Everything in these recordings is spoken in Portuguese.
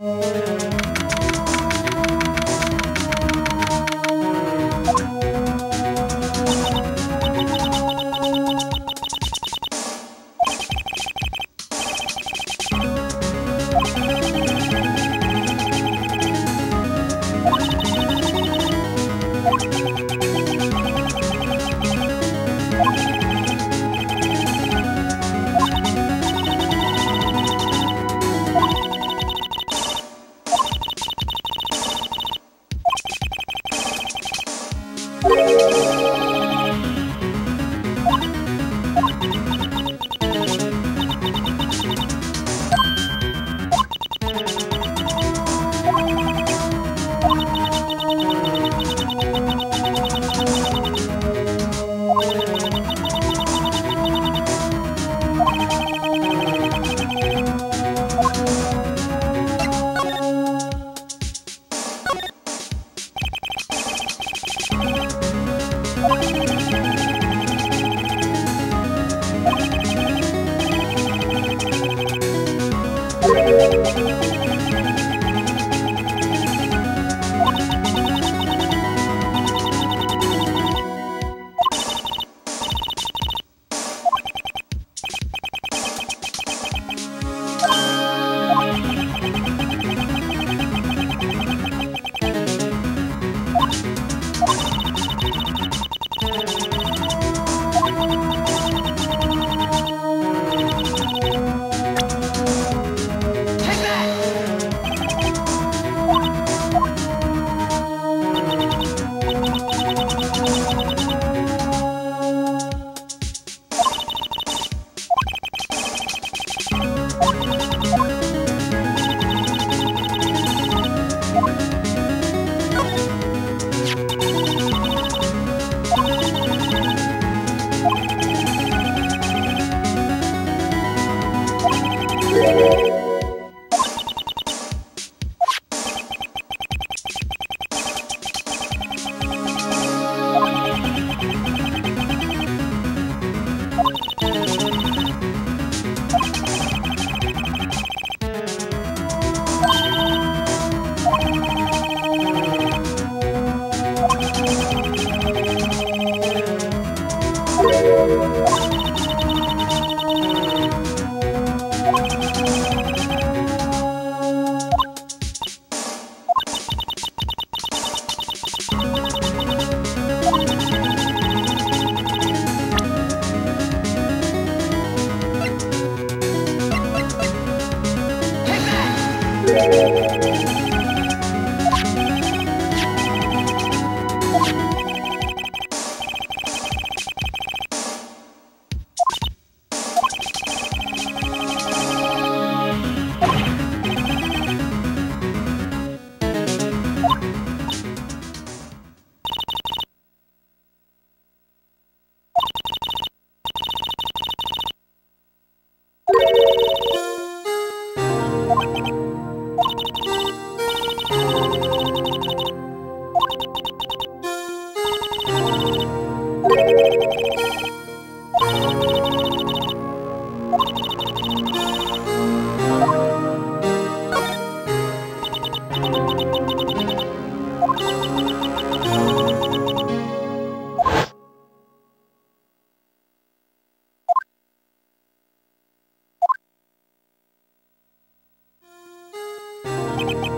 Música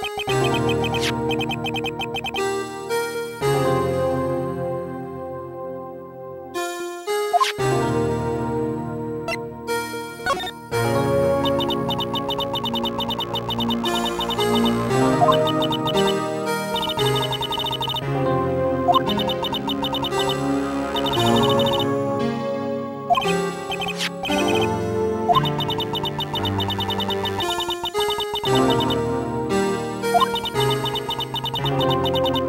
Música you